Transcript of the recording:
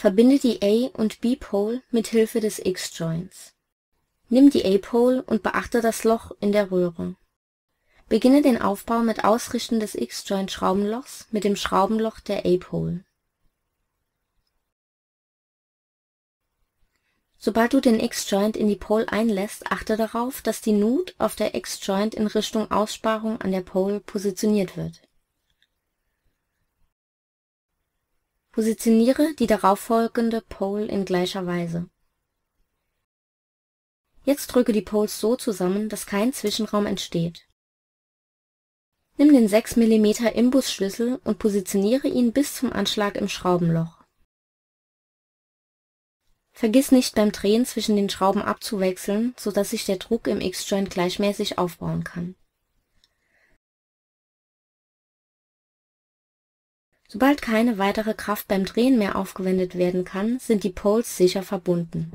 Verbinde die A und B-Pole mit Hilfe des X-Joints. Nimm die A-Pole und beachte das Loch in der Röhre. Beginne den Aufbau mit Ausrichten des X-Joint-Schraubenlochs mit dem Schraubenloch der A-Pole. Sobald du den X-Joint in die Pole einlässt, achte darauf, dass die Nut auf der X-Joint in Richtung Aussparung an der Pole positioniert wird Positioniere die darauffolgende Pole in gleicher Weise. Jetzt drücke die Poles so zusammen, dass kein Zwischenraum entsteht. Nimm den 6 mm Imbusschlüssel und positioniere ihn bis zum Anschlag im Schraubenloch. Vergiss nicht beim Drehen zwischen den Schrauben abzuwechseln, so dass sich der Druck im X-Joint gleichmäßig aufbauen kann Sobald keine weitere Kraft beim Drehen mehr aufgewendet werden kann, sind die Poles sicher verbunden